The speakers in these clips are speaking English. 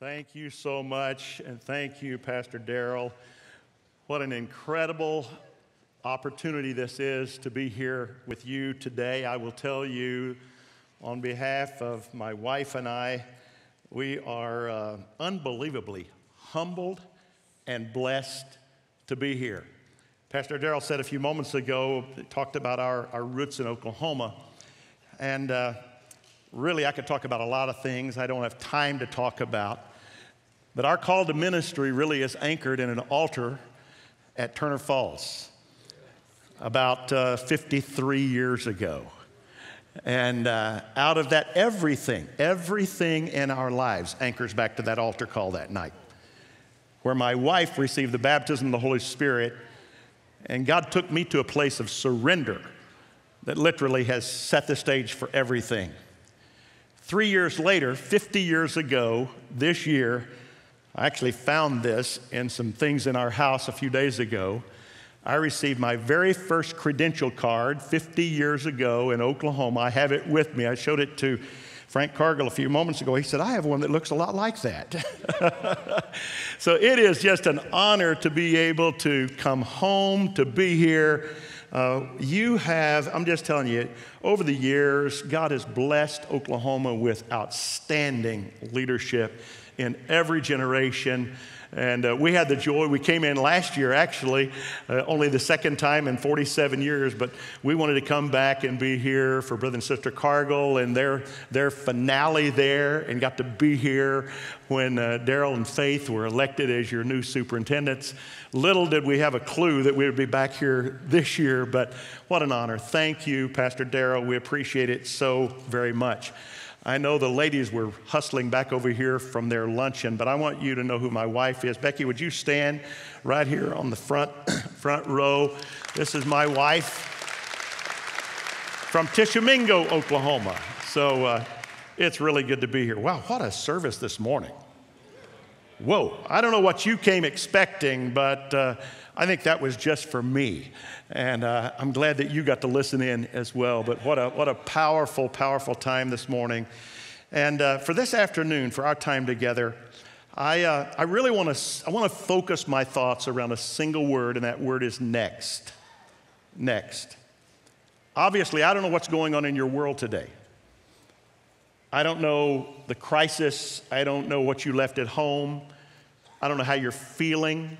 Thank you so much, and thank you, Pastor Daryl. What an incredible opportunity this is to be here with you today. I will tell you, on behalf of my wife and I, we are uh, unbelievably humbled and blessed to be here. Pastor Daryl said a few moments ago, talked about our, our roots in Oklahoma. And uh, really, I could talk about a lot of things I don't have time to talk about. But our call to ministry really is anchored in an altar at Turner Falls about uh, 53 years ago. And uh, out of that, everything, everything in our lives anchors back to that altar call that night, where my wife received the baptism of the Holy Spirit, and God took me to a place of surrender that literally has set the stage for everything. Three years later, 50 years ago, this year, I actually found this in some things in our house a few days ago. I received my very first credential card 50 years ago in Oklahoma. I have it with me. I showed it to Frank Cargill a few moments ago. He said, I have one that looks a lot like that. so it is just an honor to be able to come home, to be here. Uh, you have, I'm just telling you, over the years, God has blessed Oklahoma with outstanding leadership in every generation. And uh, we had the joy, we came in last year actually, uh, only the second time in 47 years, but we wanted to come back and be here for Brother and Sister Cargill and their, their finale there and got to be here when uh, Daryl and Faith were elected as your new superintendents. Little did we have a clue that we would be back here this year, but what an honor. Thank you, Pastor Daryl. We appreciate it so very much. I know the ladies were hustling back over here from their luncheon, but I want you to know who my wife is. Becky, would you stand right here on the front, front row? This is my wife from Tishomingo, Oklahoma. So uh, it's really good to be here. Wow, what a service this morning. Whoa, I don't know what you came expecting, but uh, I think that was just for me. And uh, I'm glad that you got to listen in as well. But what a, what a powerful, powerful time this morning. And uh, for this afternoon, for our time together, I, uh, I really want to I want to focus my thoughts around a single word, and that word is next. Next. Obviously, I don't know what's going on in your world today. I don't know the crisis. I don't know what you left at home. I don't know how you're feeling.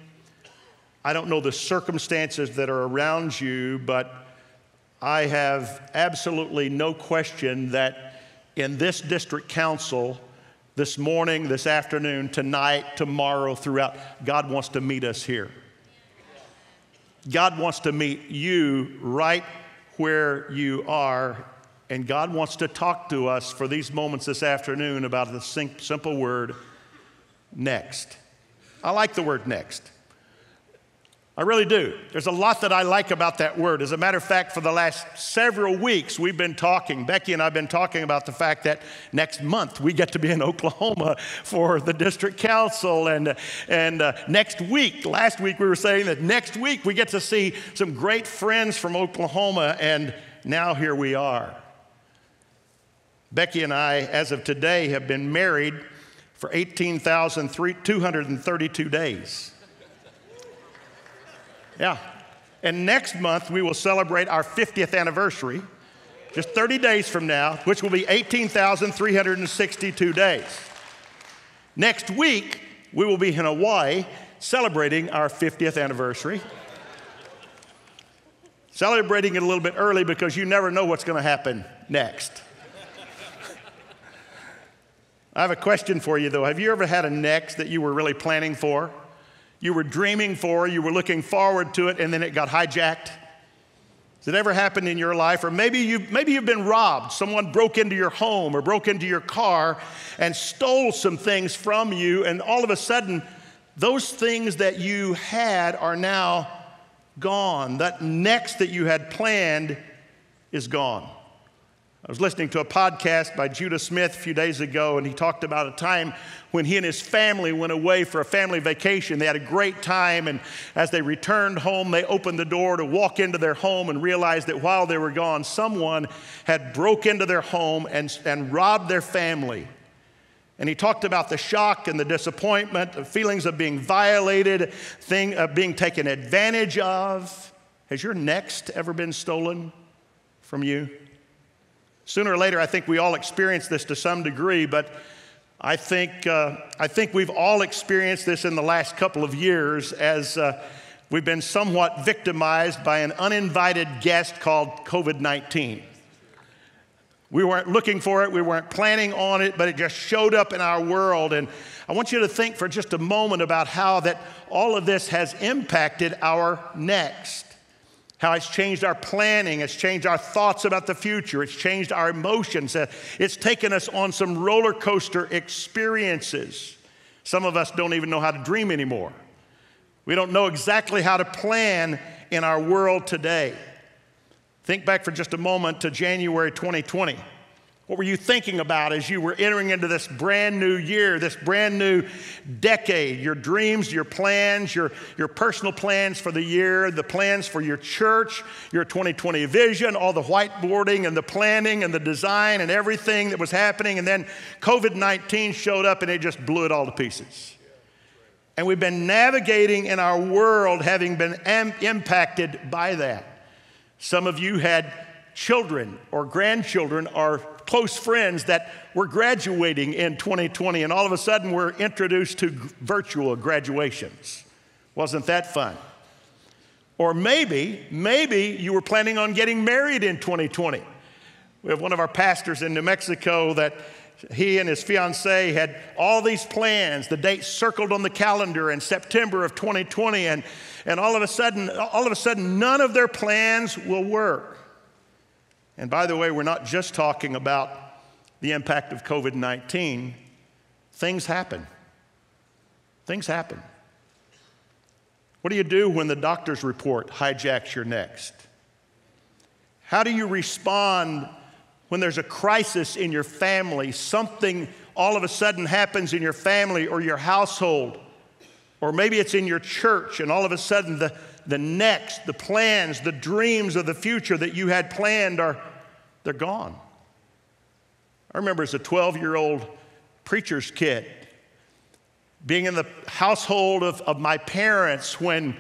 I don't know the circumstances that are around you, but I have absolutely no question that in this district council, this morning, this afternoon, tonight, tomorrow, throughout, God wants to meet us here. God wants to meet you right where you are, and God wants to talk to us for these moments this afternoon about the simple word next. I like the word next. I really do. There's a lot that I like about that word. As a matter of fact, for the last several weeks, we've been talking, Becky and I have been talking about the fact that next month we get to be in Oklahoma for the district council. And, and uh, next week, last week we were saying that next week we get to see some great friends from Oklahoma. And now here we are. Becky and I, as of today, have been married for 18,232 days. Yeah. And next month, we will celebrate our 50th anniversary, just 30 days from now, which will be 18,362 days. Next week, we will be in Hawaii celebrating our 50th anniversary. celebrating it a little bit early because you never know what's going to happen next. I have a question for you, though. Have you ever had a next that you were really planning for? You were dreaming for, you were looking forward to it, and then it got hijacked? Has it ever happened in your life? Or maybe, you, maybe you've been robbed. Someone broke into your home or broke into your car and stole some things from you, and all of a sudden, those things that you had are now gone. That next that you had planned is gone. I was listening to a podcast by Judah Smith a few days ago, and he talked about a time when he and his family went away for a family vacation. They had a great time, and as they returned home, they opened the door to walk into their home and realized that while they were gone, someone had broke into their home and, and robbed their family. And he talked about the shock and the disappointment, the feelings of being violated, thing, of being taken advantage of. Has your next ever been stolen from you? Sooner or later, I think we all experience this to some degree, but I think, uh, I think we've all experienced this in the last couple of years as uh, we've been somewhat victimized by an uninvited guest called COVID 19. We weren't looking for it, we weren't planning on it, but it just showed up in our world. And I want you to think for just a moment about how that all of this has impacted our next. How it's changed our planning, it's changed our thoughts about the future, it's changed our emotions, uh, it's taken us on some roller coaster experiences. Some of us don't even know how to dream anymore. We don't know exactly how to plan in our world today. Think back for just a moment to January 2020. What were you thinking about as you were entering into this brand new year, this brand new decade? Your dreams, your plans, your, your personal plans for the year, the plans for your church, your 2020 vision, all the whiteboarding and the planning and the design and everything that was happening. And then COVID 19 showed up and it just blew it all to pieces. And we've been navigating in our world having been am- impacted by that. Some of you had children or grandchildren or close friends that were graduating in 2020, and all of a sudden we're introduced to virtual graduations. Wasn't that fun? Or maybe, maybe you were planning on getting married in 2020. We have one of our pastors in New Mexico that he and his fiancee had all these plans, the date circled on the calendar in September of 2020, and, and all of a sudden, all of a sudden, none of their plans will work. And by the way, we're not just talking about the impact of COVID 19, things happen. Things happen. What do you do when the doctor's report hijacks your next? How do you respond when there's a crisis in your family, something all of a sudden happens in your family or your household, or maybe it's in your church, and all of a sudden the, the next, the plans, the dreams of the future that you had planned are they're gone. I remember as a 12 year old preacher's kid being in the household of, of my parents when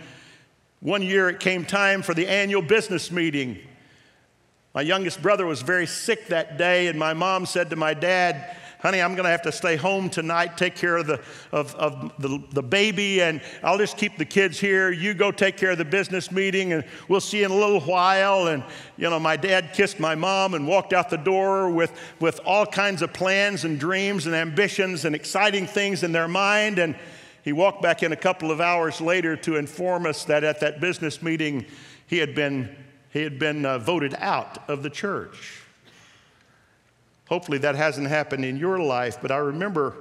one year it came time for the annual business meeting my youngest brother was very sick that day, and my mom said to my dad, Honey, I'm going to have to stay home tonight, take care of, the, of, of the, the baby, and I'll just keep the kids here. You go take care of the business meeting, and we'll see you in a little while. And, you know, my dad kissed my mom and walked out the door with, with all kinds of plans and dreams and ambitions and exciting things in their mind. And he walked back in a couple of hours later to inform us that at that business meeting, he had been he had been uh, voted out of the church. Hopefully, that hasn't happened in your life, but I remember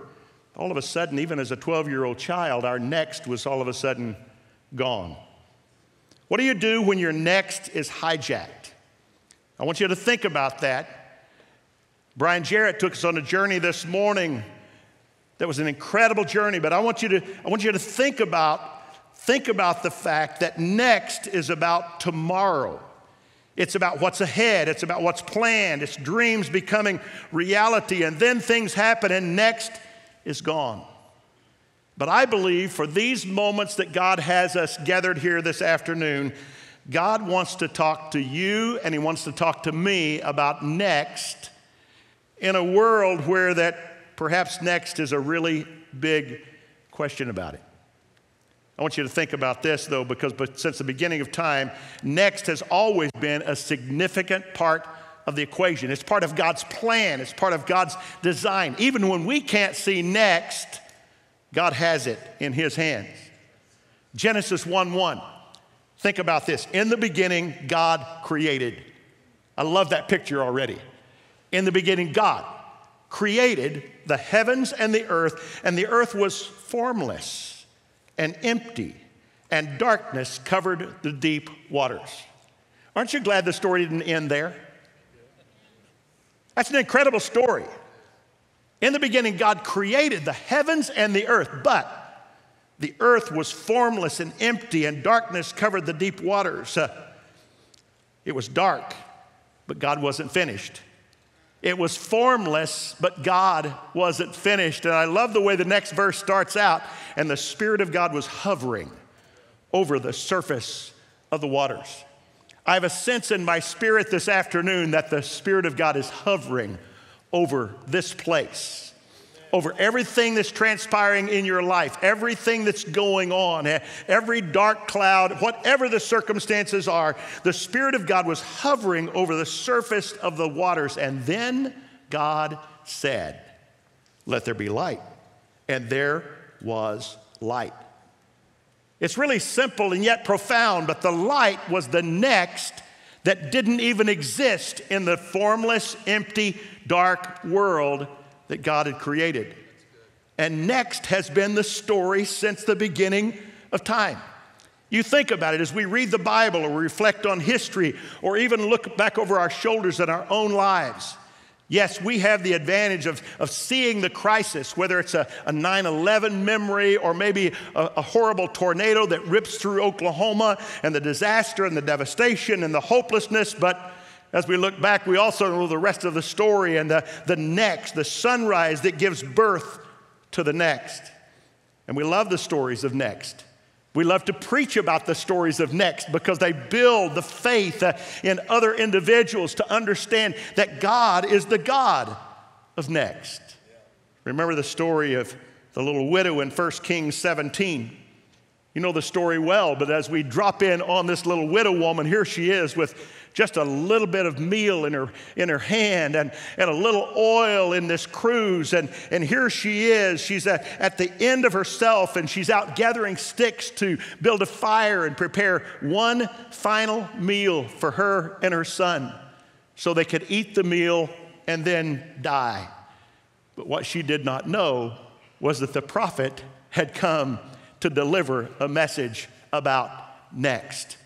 all of a sudden, even as a 12 year old child, our next was all of a sudden gone. What do you do when your next is hijacked? I want you to think about that. Brian Jarrett took us on a journey this morning that was an incredible journey, but I want you to, I want you to think about, think about the fact that next is about tomorrow. It's about what's ahead, it's about what's planned, it's dreams becoming reality, and then things happen, and next is gone. But I believe for these moments that God has us gathered here this afternoon, God wants to talk to you and He wants to talk to me about next in a world where that perhaps next is a really big question about it. I want you to think about this, though, because but since the beginning of time, next has always been a significant part of the equation. It's part of God's plan, it's part of God's design. Even when we can't see next, God has it in His hands. Genesis 1 1. Think about this. In the beginning, God created. I love that picture already. In the beginning, God created the heavens and the earth, and the earth was formless and empty, and darkness covered the deep waters. Aren't you glad the story didn't end there? That's an incredible story. In the beginning, God created the heavens and the earth, but the earth was formless and empty, and darkness covered the deep waters. Uh, it was dark, but God wasn't finished. It was formless, but God wasn't finished. And I love the way the next verse starts out. And the Spirit of God was hovering over the surface of the waters. I have a sense in my spirit this afternoon that the Spirit of God is hovering over this place over everything that's transpiring in your life, everything that's going on, eh, every dark cloud, whatever the circumstances are, the Spirit of God was hovering over the surface of the waters. And then God said, Let there be light. And there was light. It's really simple and yet profound, but the light was the next that didn't even exist in the formless, empty, dark world that God had created. And next has been the story since the beginning of time. You think about it as we read the Bible or reflect on history or even look back over our shoulders at our own lives. Yes, we have the advantage of, of seeing the crisis, whether it's a, a 9 11 memory or maybe a, a horrible tornado that rips through Oklahoma and the disaster and the devastation and the hopelessness. But as we look back, we also know the rest of the story and the, the next, the sunrise that gives birth to the next. And we love the stories of next. We love to preach about the stories of next because they build the faith uh, in other individuals to understand that God is the God of next. Remember the story of the little widow in 1 Kings 17. You know the story well, but as we drop in on this little widow woman, here she is with just a little bit of meal in her, in her hand and, and a little oil in this cruse. And, and here she is. She's at, at the end of herself and she's out gathering sticks to build a fire and prepare one final meal for her and her son so they could eat the meal and then die. But what she did not know was that the prophet had come to deliver a message about next.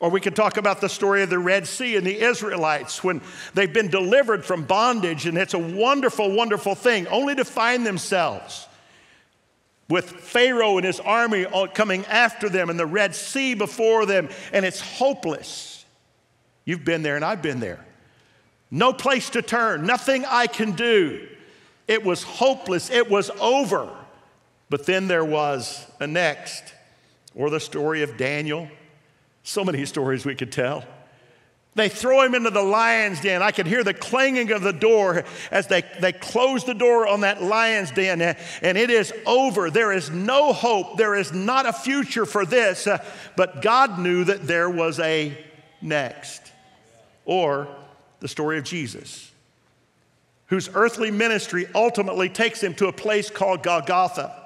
Or we could talk about the story of the Red Sea and the Israelites when they've been delivered from bondage, and it's a wonderful, wonderful thing, only to find themselves with Pharaoh and his army coming after them and the Red Sea before them, and it's hopeless. You've been there, and I've been there. No place to turn, nothing I can do. It was hopeless, it was over. But then there was a next, or the story of Daniel so many stories we could tell. They throw him into the lion's den. I could hear the clanging of the door as they, they close the door on that lion's den, and it is over. There is no hope. There is not a future for this. Uh, but God knew that there was a next. Or the story of Jesus, whose earthly ministry ultimately takes him to a place called Golgotha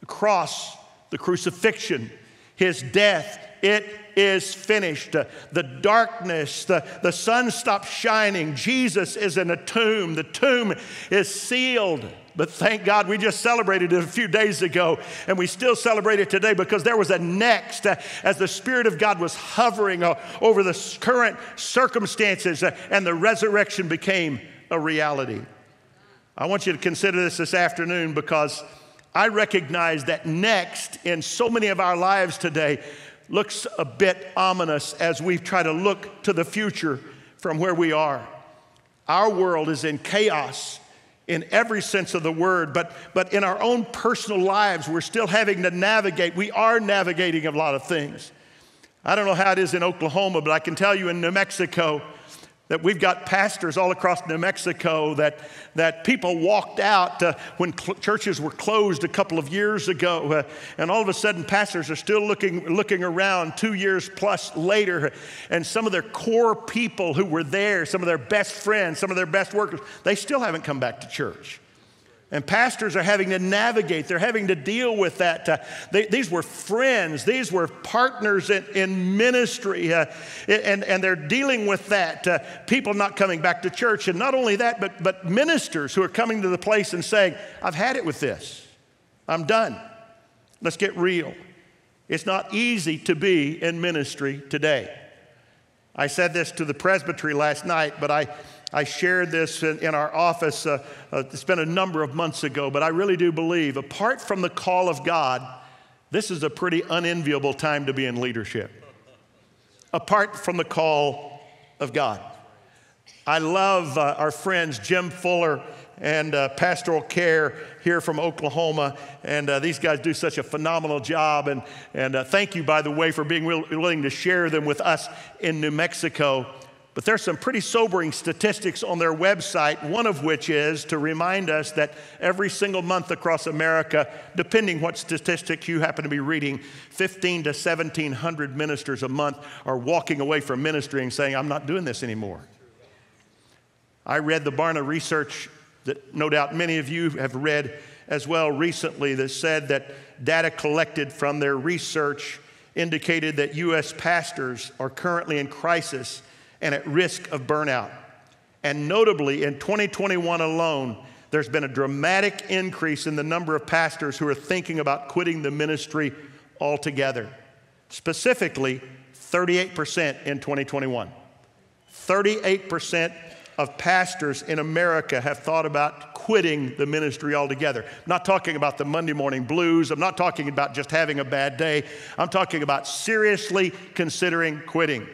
the cross, the crucifixion, his death. It is finished. The darkness, the, the sun stops shining. Jesus is in a tomb. The tomb is sealed. But thank God we just celebrated it a few days ago, and we still celebrate it today because there was a next uh, as the Spirit of God was hovering uh, over the current circumstances uh, and the resurrection became a reality. I want you to consider this this afternoon because I recognize that next in so many of our lives today, looks a bit ominous as we try to look to the future from where we are. Our world is in chaos in every sense of the word, but, but in our own personal lives, we're still having to navigate. We are navigating a lot of things. I don't know how it is in Oklahoma, but I can tell you in New Mexico, that we've got pastors all across New Mexico that, that people walked out uh, when cl- churches were closed a couple of years ago. Uh, and all of a sudden, pastors are still looking, looking around two years plus later. And some of their core people who were there, some of their best friends, some of their best workers, they still haven't come back to church. And pastors are having to navigate, they're having to deal with that. Uh, they, these were friends, these were partners in, in ministry, uh, and, and they're dealing with that. Uh, people not coming back to church. And not only that, but, but ministers who are coming to the place and saying, I've had it with this, I'm done. Let's get real. It's not easy to be in ministry today. I said this to the presbytery last night, but I I shared this in, in our office. Uh, uh, it's been a number of months ago, but I really do believe, apart from the call of God, this is a pretty unenviable time to be in leadership. Apart from the call of God. I love uh, our friends Jim Fuller and uh, Pastoral Care here from Oklahoma. And uh, these guys do such a phenomenal job. And, and uh, thank you, by the way, for being willing to share them with us in New Mexico. But there's some pretty sobering statistics on their website, one of which is to remind us that every single month across America, depending what statistics you happen to be reading, 15 to 1700 ministers a month are walking away from ministry and saying, I'm not doing this anymore. I read the Barna research that no doubt many of you have read as well recently that said that data collected from their research indicated that U.S. pastors are currently in crisis and at risk of burnout. And notably, in 2021 alone, there's been a dramatic increase in the number of pastors who are thinking about quitting the ministry altogether. Specifically, 38% in 2021. 38% of pastors in America have thought about quitting the ministry altogether. I'm not talking about the Monday morning blues. I'm not talking about just having a bad day. I'm talking about seriously considering quitting.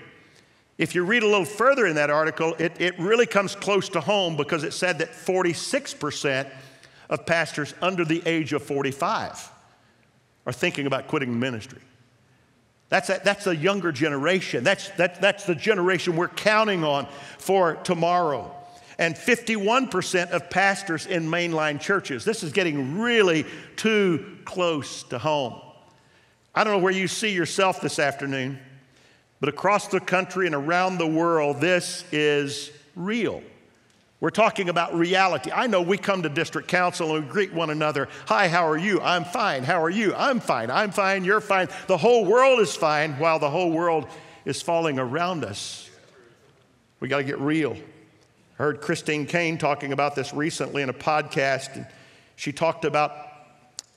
If you read a little further in that article, it, it really comes close to home because it said that 46% of pastors under the age of 45 are thinking about quitting ministry. That's a, that's a younger generation. That's, that, that's the generation we're counting on for tomorrow. And 51% of pastors in mainline churches. This is getting really too close to home. I don't know where you see yourself this afternoon. But across the country and around the world, this is real. We're talking about reality. I know we come to district council and we greet one another. Hi, how are you? I'm fine. How are you? I'm fine. I'm fine. You're fine. The whole world is fine while the whole world is falling around us. We got to get real. I heard Christine Caine talking about this recently in a podcast. And she talked about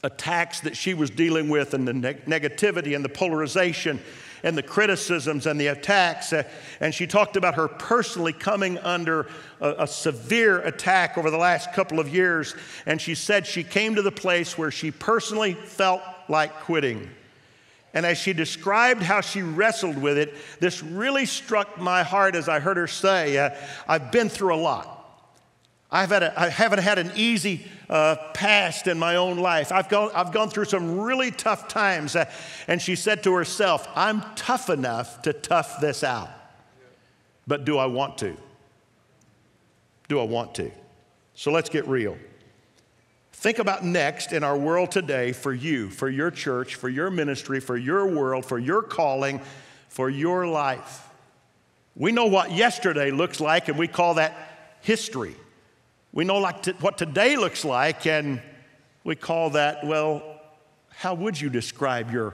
attacks that she was dealing with and the negativity and the polarization and the criticisms and the attacks. Uh, and she talked about her personally coming under a, a severe attack over the last couple of years. And she said she came to the place where she personally felt like quitting. And as she described how she wrestled with it, this really struck my heart as I heard her say, uh, I've been through a lot. I've had a, I haven't had an easy uh, past in my own life. I've gone, I've gone through some really tough times. Uh, and she said to herself, I'm tough enough to tough this out. But do I want to? Do I want to? So let's get real. Think about next in our world today for you, for your church, for your ministry, for your world, for your calling, for your life. We know what yesterday looks like, and we call that history. We know like what today looks like, and we call that, well, how would you describe your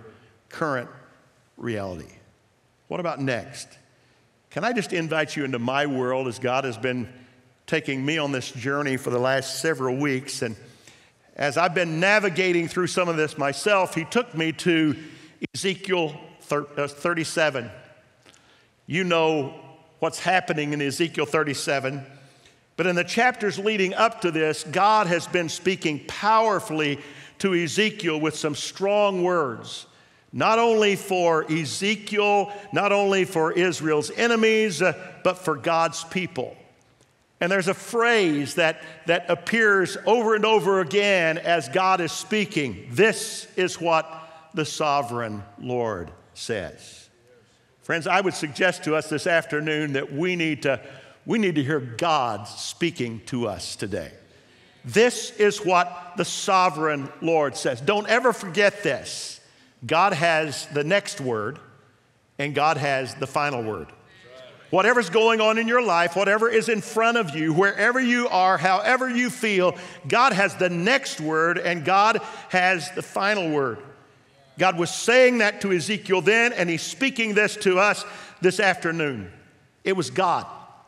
current reality? What about next? Can I just invite you into my world as God has been taking me on this journey for the last several weeks? And as I've been navigating through some of this myself, He took me to Ezekiel uh, 37. You know what's happening in Ezekiel 37. But in the chapters leading up to this, God has been speaking powerfully to Ezekiel with some strong words, not only for Ezekiel, not only for Israel's enemies, uh, but for God's people. And there's a phrase that, that appears over and over again as God is speaking. This is what the sovereign Lord says. Friends, I would suggest to us this afternoon that we need to we need to hear God speaking to us today. This is what the sovereign Lord says. Don't ever forget this. God has the next word, and God has the final word. Whatever's going on in your life, whatever is in front of you, wherever you are, however you feel, God has the next word and God has the final word. God was saying that to Ezekiel then, and He's speaking this to us this afternoon. It was God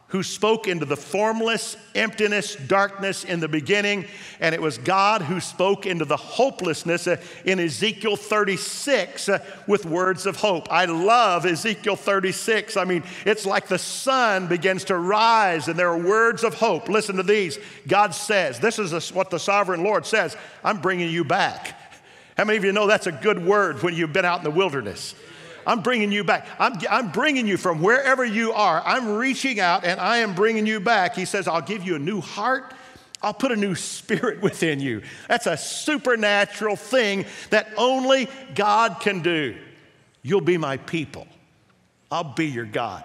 who spoke into the formless emptiness, darkness in the beginning, and it was God who spoke into the hopelessness uh, in Ezekiel 36 uh, with words of hope. I love Ezekiel 36. I mean, it's like the sun begins to rise and there are words of hope. Listen to these. God says, This is what the sovereign Lord says I'm bringing you back. How many of you know that's a good word when you've been out in the wilderness? I'm bringing you back. I'm, I'm bringing you from wherever you are. I'm reaching out and I am bringing you back. He says, I'll give you a new heart. I'll put a new spirit within you. That's a supernatural thing that only God can do. You'll be my people. I'll be your God.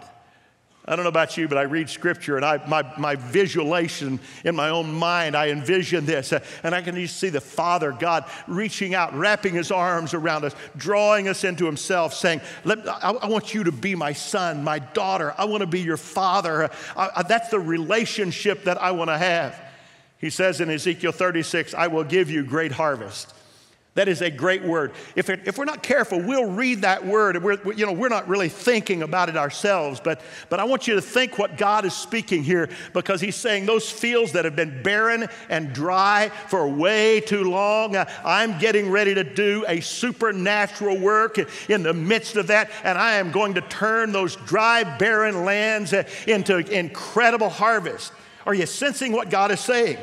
I don't know about you, but I read scripture and I, my, my visualization in my own mind, I envision this. Uh, and I can just see the Father, God, reaching out, wrapping his arms around us, drawing us into himself, saying, I, I, want you to be my son, my daughter. I want to be your father. Uh, I, that's the relationship that I want to have. He says in Ezekiel 36, I will give you great harvest. That is a great word. If, it, if we're not careful, we'll read that word and we're, you know, we're not really thinking about it ourselves. But, but I want you to think what God is speaking here because He's saying those fields that have been barren and dry for way too long, uh, I'm getting ready to do a supernatural work in the midst of that. And I am going to turn those dry, barren lands into incredible harvest. Are you sensing what God is saying?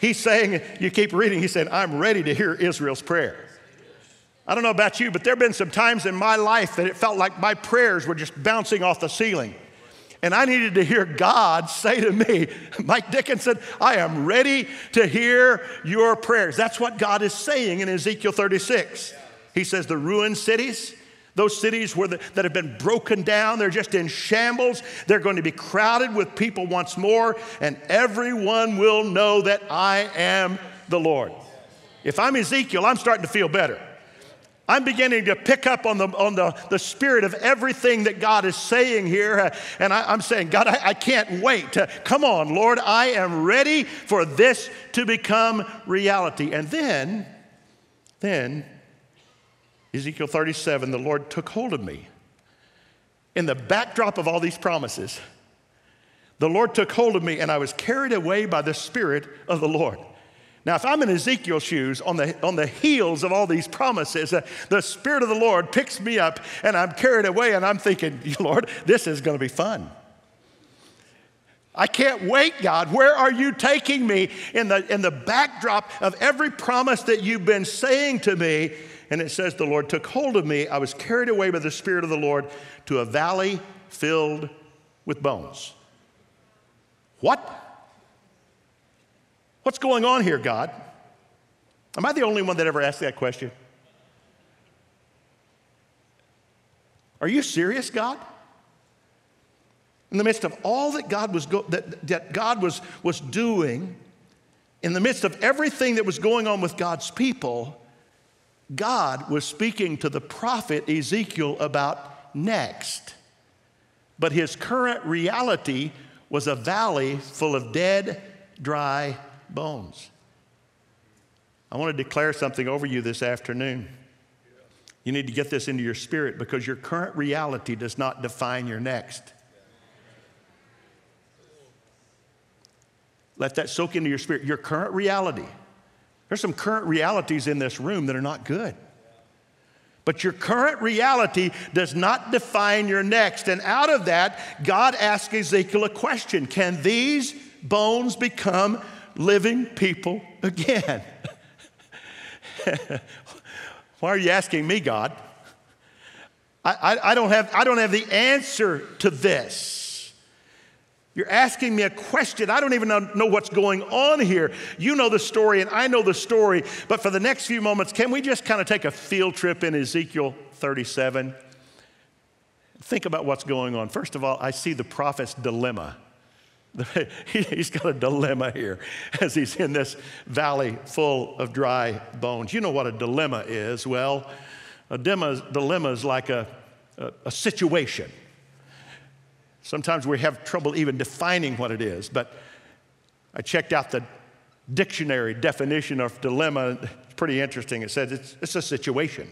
He's saying, you keep reading, he said, I'm ready to hear Israel's prayer. I don't know about you, but there have been some times in my life that it felt like my prayers were just bouncing off the ceiling. And I needed to hear God say to me, Mike Dickenson, I am ready to hear your prayers. That's what God is saying in Ezekiel 36. He says, The ruined cities, those cities where the, that have been broken down, they're just in shambles. They're going to be crowded with people once more, and everyone will know that I am the Lord. If I'm Ezekiel, I'm starting to feel better. I'm beginning to pick up on the, on the, the spirit of everything that God is saying here. Uh, and I, am saying, God, I, I can't wait. Uh, come on, Lord, I am ready for this to become reality. And then, then Ezekiel 37, the Lord took hold of me. In the backdrop of all these promises, the Lord took hold of me and I was carried away by the Spirit of the Lord. Now, if I'm in Ezekiel's shoes on the, on the heels of all these promises, uh, the Spirit of the Lord picks me up and I'm carried away and I'm thinking, Lord, this is going to be fun. I can't wait, God. Where are you taking me in the, in the backdrop of every promise that you've been saying to me? And it says, The Lord took hold of me. I was carried away by the Spirit of the Lord to a valley filled with bones. What? What's going on here, God? Am I the only one that ever asked that question? Are you serious, God? In the midst of all that God was, go- that, that God was, was doing, in the midst of everything that was going on with God's people, God was speaking to the prophet Ezekiel about next. But his current reality was a valley full of dead, dry bones. I want to declare something over you this afternoon. You need to get this into your spirit because your current reality does not define your next. Let that soak into your spirit. Your current reality there's some current realities in this room that are not good. But your current reality does not define your next. And out of that, God asked Ezekiel a question Can these bones become living people again? Why are you asking me, God? I, I, I, don't have, I don't have the answer to this. You're asking me a question. I don't even know what's going on here. You know the story, and I know the story. But for the next few moments, can we just kind of take a field trip in Ezekiel 37? Think about what's going on. First of all, I see the prophet's dilemma. He's got a dilemma here as he's in this valley full of dry bones. You know what a dilemma is? Well, a dilemma is like a, a, a situation Sometimes we have trouble even defining what it is, but I checked out the dictionary definition of dilemma. It's pretty interesting. It says it's, it's a situation,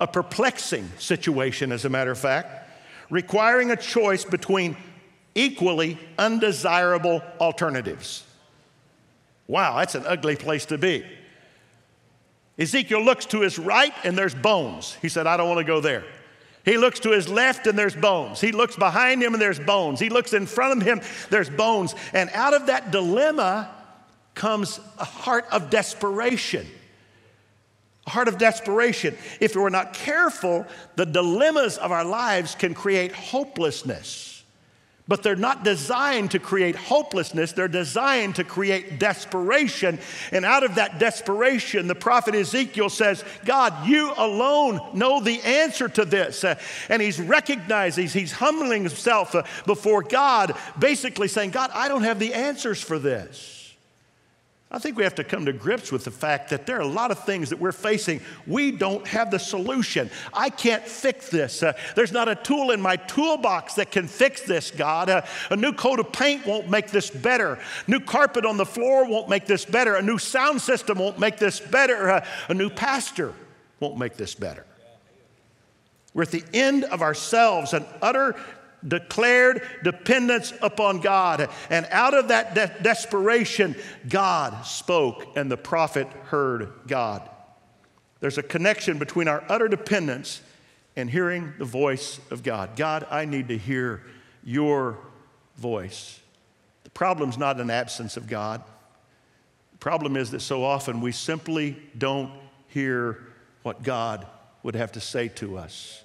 a perplexing situation, as a matter of fact, requiring a choice between equally undesirable alternatives. Wow, that's an ugly place to be. Ezekiel looks to his right and there's bones. He said, I don't want to go there. He looks to his left and there's bones. He looks behind him and there's bones. He looks in front of him, there's bones. And out of that dilemma comes a heart of desperation. a heart of desperation. If we're not careful, the dilemmas of our lives can create hopelessness. But they're not designed to create hopelessness, they're designed to create desperation. And out of that desperation, the prophet Ezekiel says, God, you alone know the answer to this. Uh, and he's recognizing, he's humbling himself uh, before God, basically saying, God, I don't have the answers for this. I think we have to come to grips with the fact that there are a lot of things that we're facing. We don't have the solution. I can't fix this. Uh, there's not a tool in my toolbox that can fix this, God. Uh, a new coat of paint won't make this better. New carpet on the floor won't make this better. A new sound system won't make this better. Uh, a new pastor won't make this better. We're at the end of ourselves, an utter declared dependence upon God. And out of that de- desperation, God spoke, and the prophet heard God. There's a connection between our utter dependence and hearing the voice of God. God, I need to hear your voice. The problem's not an absence of God. The problem is that so often we simply don't hear what God would have to say to us.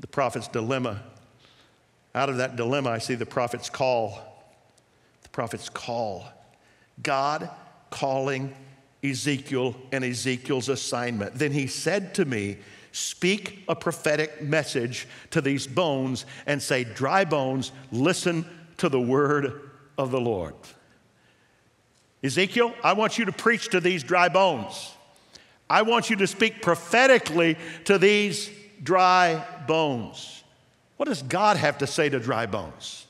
The prophet's dilemma out of that dilemma, I see the prophet's call. The prophet's call. God calling Ezekiel and Ezekiel's assignment. Then he said to me, Speak a prophetic message to these bones and say, Dry bones, listen to the word of the Lord. Ezekiel, I want you to preach to these dry bones. I want you to speak prophetically to these dry bones. What does God have to say to dry bones?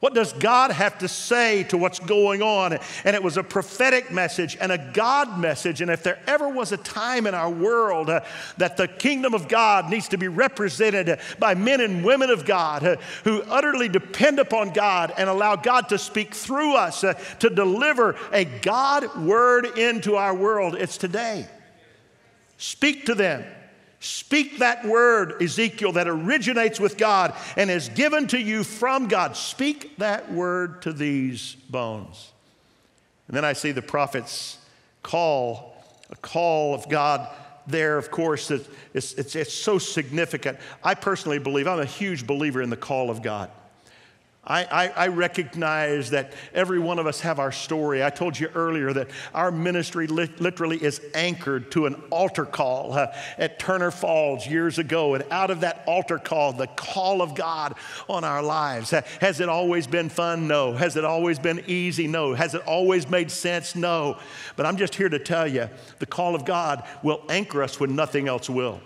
What does God have to say to what's going on? And it was a prophetic message and a God message. And if there ever was a time in our world uh, that the kingdom of God needs to be represented by men and women of God uh, who utterly depend upon God and allow God to speak through us uh, to deliver a God word into our world, it's today. Speak to them. Speak that word, Ezekiel, that originates with God and is given to you from God. Speak that word to these bones. And then I see the prophet's call, a call of God there, of course, it's, it's, it's so significant. I personally believe, I'm a huge believer in the call of God. I, I, I, recognize that every one of us have our story. I told you earlier that our ministry li- literally is anchored to an altar call uh, at Turner Falls years ago. And out of that altar call, the call of God on our lives. Has it always been fun? No. Has it always been easy? No. Has it always made sense? No. But I'm just here to tell you the call of God will anchor us when nothing else will.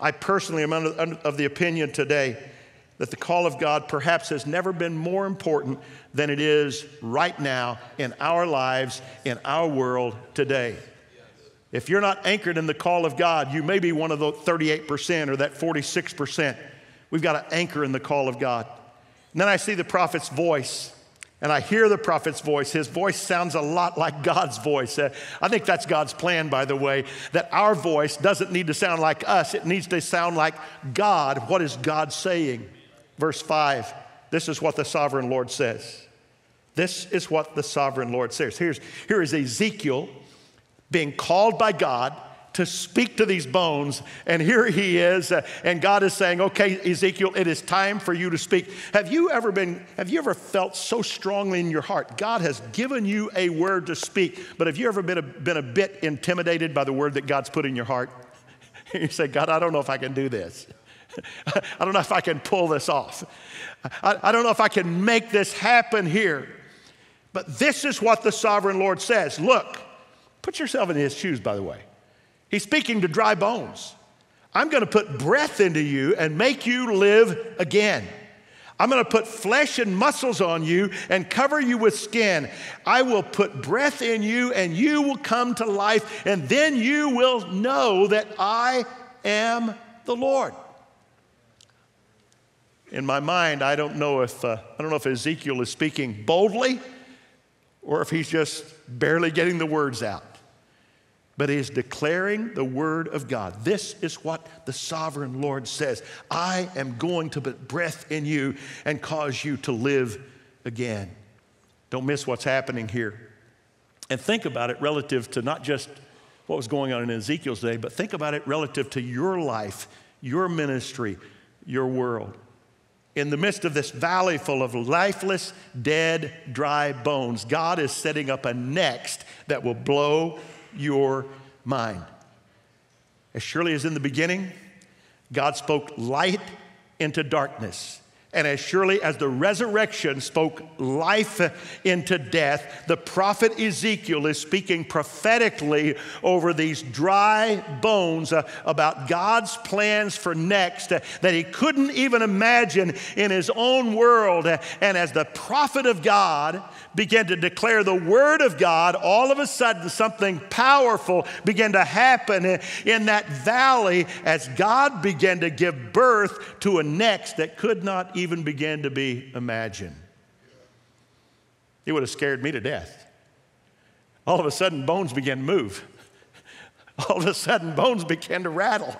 I personally am under, of the opinion today that the call of God perhaps has never been more important than it is right now in our lives, in our world today. If you're not anchored in the call of God, you may be one of the 38% or that 46%. We've got to anchor in the call of God. And then I see the prophet's voice. And I hear the prophet's voice. His voice sounds a lot like God's voice. Uh, I think that's God's plan, by the way, that our voice doesn't need to sound like us, it needs to sound like God. What is God saying? Verse 5, this is what the sovereign Lord says. This is what the sovereign Lord says. Here's, here is Ezekiel being called by God to speak to these bones. And here he is, uh, and God is saying, Okay, Ezekiel, it is time for you to speak. Have you ever been, have you ever felt so strongly in your heart? God has given you a word to speak, but have you ever been a, been a bit intimidated by the word that God's put in your heart? you say, God, I don't know if I can do this. I don't know if I can pull this off. I, I, don't know if I can make this happen here. But this is what the sovereign Lord says. Look, put yourself in his shoes, by the way. He's speaking to dry bones. I'm going to put breath into you and make you live again. I'm going to put flesh and muscles on you and cover you with skin. I will put breath in you and you will come to life, and then you will know that I am the Lord in my mind, I don't know if, uh, I don't know if Ezekiel is speaking boldly or if he's just barely getting the words out. But he is declaring the word of God. This is what the sovereign Lord says I am going to put breath in you and cause you to live again. Don't miss what's happening here. And think about it relative to not just what was going on in Ezekiel's day, but think about it relative to your life, your ministry, your world. In the midst of this valley full of lifeless, dead, dry bones, God is setting up a next that will blow your mind. As surely as in the beginning, God spoke light into darkness. And as surely as the resurrection spoke life into death, the prophet Ezekiel is speaking prophetically over these dry bones uh, about God's plans for next uh, that he couldn't even imagine in his own world. and as the prophet of God began to declare the word of God, all of a sudden something powerful began to happen in that valley as God began to give birth to a next that could not even even begin to be imagined. It would have scared me to death. All of a sudden, bones began to move. All of a sudden, bones began to rattle.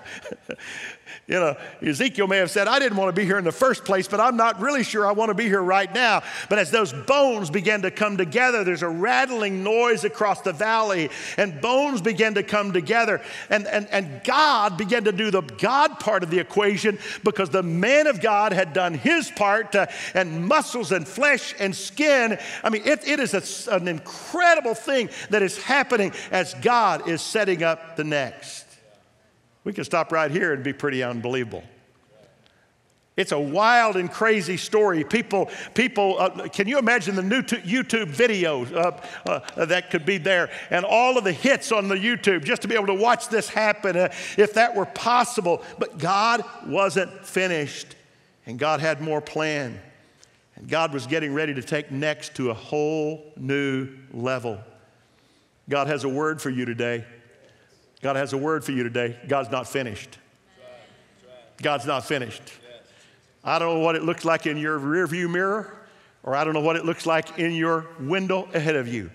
You know, Ezekiel may have said, I didn't want to be here in the first place, but I'm not really sure I want to be here right now. But as those bones began to come together, there's a rattling noise across the valley, and bones began to come together. And, and, and God began to do the God part of the equation because the man of God had done his part, uh, and muscles and flesh and skin. I mean, it, it is a, an incredible thing that is happening as God is setting up the next. We can stop right here and be pretty unbelievable. It's a wild and crazy story. People, people, uh, can you imagine the new YouTube videos uh, uh, that could be there and all of the hits on the YouTube just to be able to watch this happen uh, if that were possible? But God wasn't finished and God had more plan. And God was getting ready to take next to a whole new level. God has a word for you today. God has a word for you today. God's not finished. God's not finished. I don't know what it looks like in your rearview mirror, or I don't know what it looks like in your window ahead of you.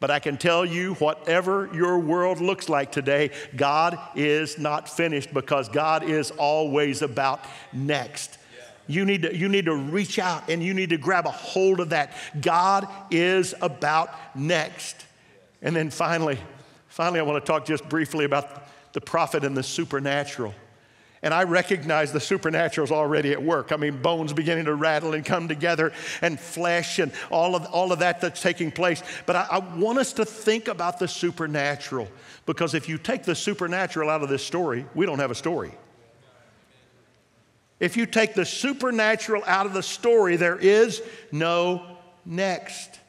But I can tell you, whatever your world looks like today, God is not finished because God is always about next. You need, to, you need to reach out and you need to grab a hold of that. God is about next. And then finally, Finally, I want to talk just briefly about the prophet and the supernatural. And I recognize the supernatural is already at work. I mean, bones beginning to rattle and come together, and flesh, and all of, all of that that's taking place. But I, I want us to think about the supernatural because if you take the supernatural out of this story, we don't have a story. If you take the supernatural out of the story, there is no next.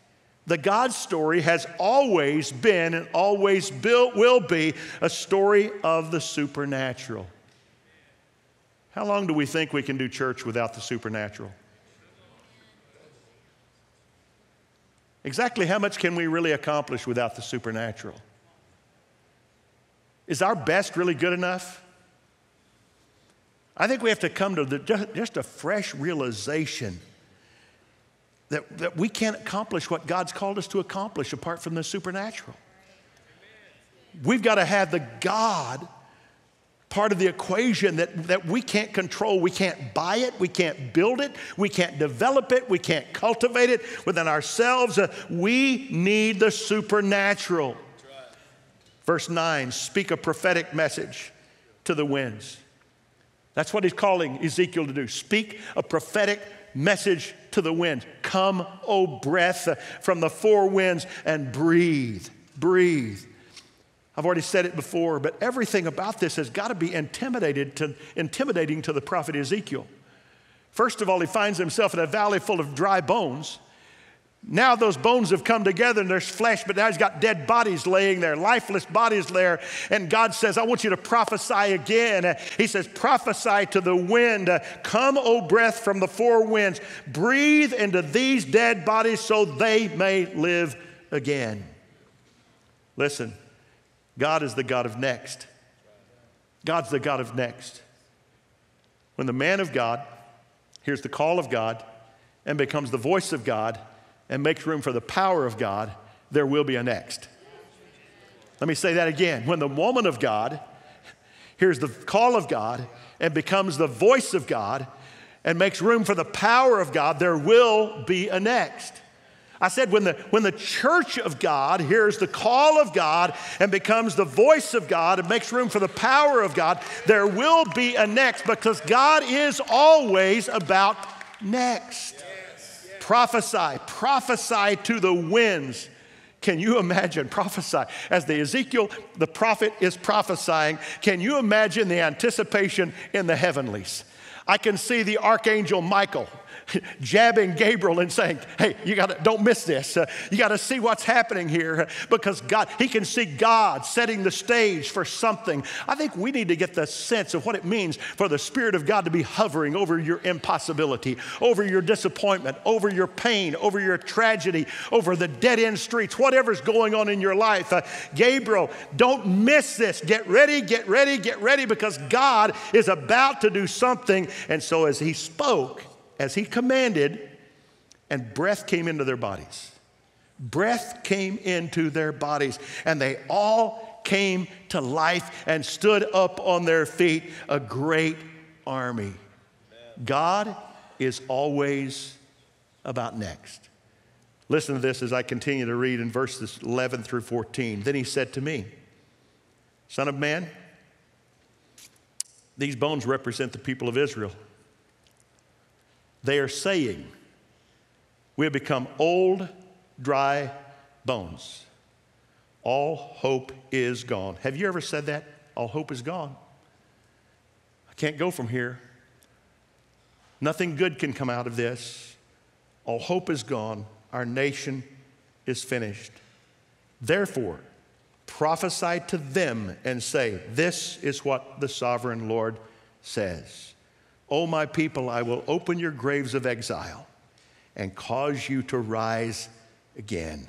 The God story has always been and always will be a story of the supernatural. How long do we think we can do church without the supernatural? Exactly how much can we really accomplish without the supernatural? Is our best really good enough? I think we have to come to the, just a fresh realization that, that we can't accomplish what God's called us to accomplish apart from the supernatural. We've got to have the God part of the equation that, that we can't control. We can't buy it, we can't build it, we can't develop it, we can't cultivate it within ourselves. Uh, we need the supernatural. Verse 9 speak a prophetic message to the winds. That's what he's calling Ezekiel to do. Speak a prophetic message to the wind Come, O breath from the four winds, and breathe, breathe. I've already said it before, but everything about this has got to be intimidated to, intimidating to the prophet Ezekiel. First of all, he finds himself in a valley full of dry bones. Now those bones have come together and there's flesh, but now he's got dead bodies laying there, lifeless bodies there. And God says, I want you to prophesy again. He says, prophesy to the wind. Come, O breath from the four winds. Breathe into these dead bodies so they may live again. Listen, God is the God of next. God's the God of next. When the man of God hears the call of God and becomes the voice of God, and makes room for the power of God, there will be a next. Let me say that again. When the woman of God hears the call of God and becomes the voice of God and makes room for the power of God, there will be a next. I said, when the, when the church of God hears the call of God and becomes the voice of God and makes room for the power of God, there will be a next because God is always about next. Prophesy, prophesy to the winds. Can you imagine prophesy as the Ezekiel the prophet is prophesying? Can you imagine the anticipation in the heavenlies? I can see the archangel Michael jabbing Gabriel and saying, Hey, you got to, don't miss this. Uh, you got to see what's happening here because God, he can see God setting the stage for something. I think we need to get the sense of what it means for the Spirit of God to be hovering over your impossibility, over your disappointment, over your pain, over your tragedy, over the dead end streets, whatever's going on in your life. Uh, Gabriel, don't miss this. Get ready, get ready, get ready because God is about to do something. And so as he spoke, as he commanded, and breath came into their bodies. Breath came into their bodies, and they all came to life and stood up on their feet, a great army. God is always about next. Listen to this as I continue to read in verses 11 through 14. Then he said to me, Son of man, these bones represent the people of Israel. They are saying, We have become old, dry bones. All hope is gone. Have you ever said that? All hope is gone. I can't go from here. Nothing good can come out of this. All hope is gone. Our nation is finished. Therefore, prophesy to them and say, This is what the sovereign Lord says. O my people, I will open your graves of exile and cause you to rise again.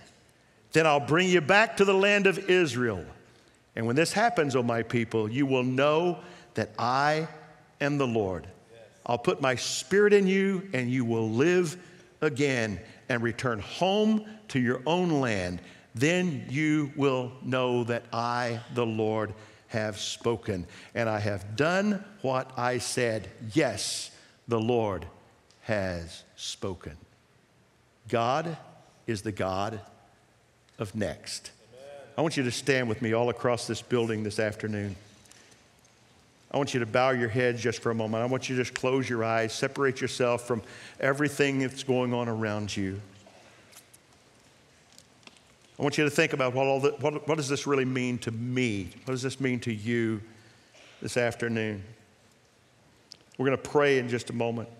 Then I'll bring you back to the land of Israel. And when this happens, O my people, you will know that I am the Lord. I'll put my spirit in you, and you will live again and return home to your own land. Then you will know that I, the Lord, have spoken, and I have done what I said. Yes, the Lord has spoken. God is the God of next. Amen. I want you to stand with me all across this building this afternoon. I want you to bow your heads just for a moment. I want you to just close your eyes, separate yourself from everything that's going on around you. I want you to think about what, all the, what, what does this really mean to me? What does this mean to you this afternoon? We're going to pray in just a moment.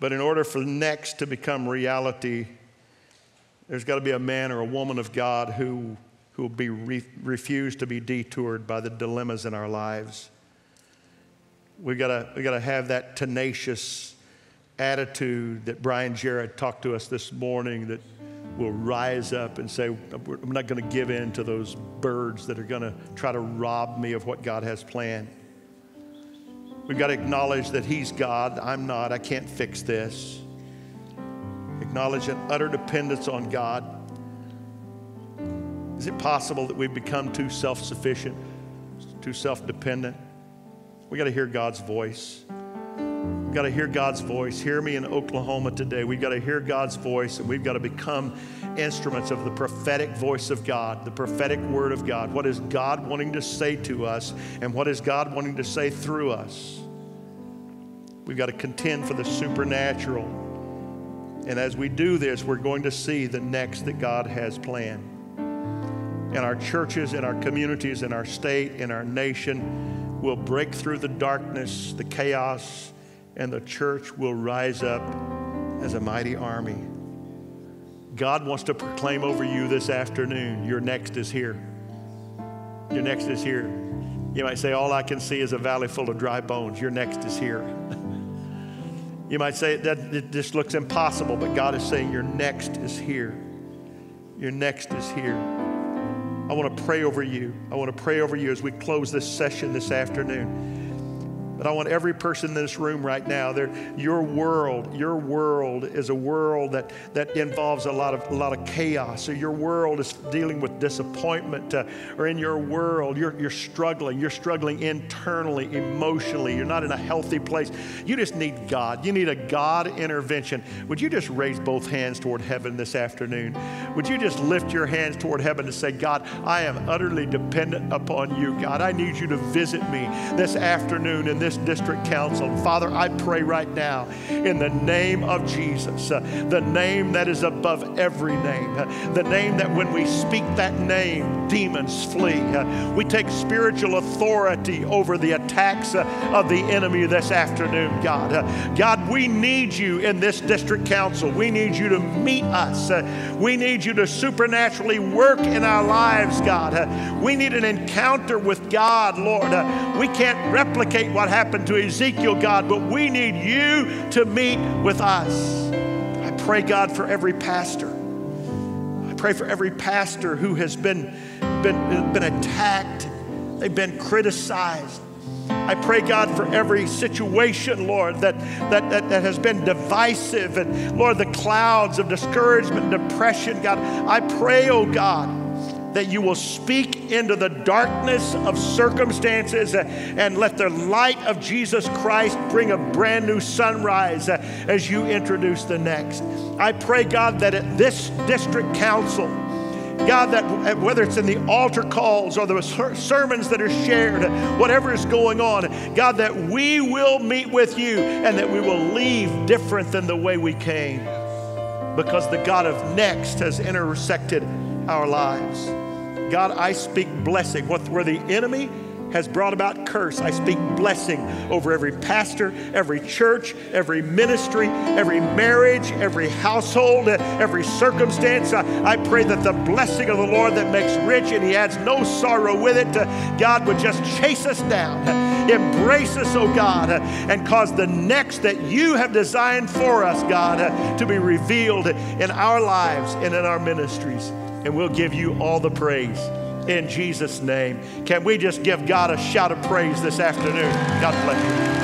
But in order for next to become reality, there's got to be a man or a woman of God who, who will be re- refused to be detoured by the dilemmas in our lives. We've got to, we got to have that tenacious attitude that Bryan Jarrett talked to us this morning that will rise up and say, I'm not going to give in to those birds that are going to try to rob me of what God has planned. We've got to acknowledge that He's God. I'm not. I can't fix this. Acknowledge an utter dependence on God. Is it possible that we've become too self sufficient, too self dependent? We've got to hear God's voice. We've got to hear God's voice. Hear me in Oklahoma today. We've got to hear God's voice and we've got to become instruments of the prophetic voice of God, the prophetic word of God. What is God wanting to say to us and what is God wanting to say through us? We've got to contend for the supernatural. And as we do this, we're going to see the next that God has planned. In our churches, in our communities, in our state, in our nation, will break through the darkness, the chaos, and the church will rise up as a mighty army. God wants to proclaim over you this afternoon your next is here. Your next is here. You might say, All I can see is a valley full of dry bones. Your next is here. you might say, that it just looks impossible, but God is saying, Your next is here. Your next is here. I want to pray over you. I want to pray over you as we close this session this afternoon. But I want every person in this room right now, your world, your world is a world that, that involves a lot, of, a lot of chaos. So your world is dealing with disappointment. Uh, or in your world, you're, you're struggling. You're struggling internally, emotionally. You're not in a healthy place. You just need God. You need a God intervention. Would you just raise both hands toward heaven this afternoon? Would you just lift your hands toward heaven and say, God, I am utterly dependent upon you. God, I need you to visit me this afternoon in this district council. Father, I pray right now in the name of Jesus, uh, the name that is above every name, uh, the name that when we speak that name, demons flee. Uh, we take spiritual authority over the attacks uh, of the enemy this afternoon, God. Uh, God, we need you in this district council. We need you to meet us. Uh, we need you to supernaturally work in our lives, God. we need an encounter with God, Lord. we can't replicate what happened to Ezekiel, God, but we need you to meet with us. I pray, God, for every pastor. I pray for every pastor who has been, been, been attacked, they've been criticized. I pray, God, for every situation, Lord, that, that, that, that, has been divisive. And Lord, the clouds of discouragement, depression, God, I pray, oh God, that you will speak into the darkness of circumstances and let the light of Jesus Christ bring a brand new sunrise as you introduce the next. I pray, God, that at this district council, God, that whether it's in the altar calls or the sermons that are shared, whatever is going on, God, that we will meet with you and that we will leave different than the way we came because the God of next has intersected our lives. God, I speak blessing. What, where the enemy has brought about curse, I speak blessing over every pastor, every church, every ministry, every marriage, every household, every circumstance. I, I pray that the blessing of the Lord that makes rich and he adds no sorrow with it, uh, God would just chase us down, embrace us, oh God, and cause the next that you have designed for us, God, to be revealed in our lives and in our ministries and we'll give you all the praise in Jesus' name. Can we just give God a shout of praise this afternoon? God bless you.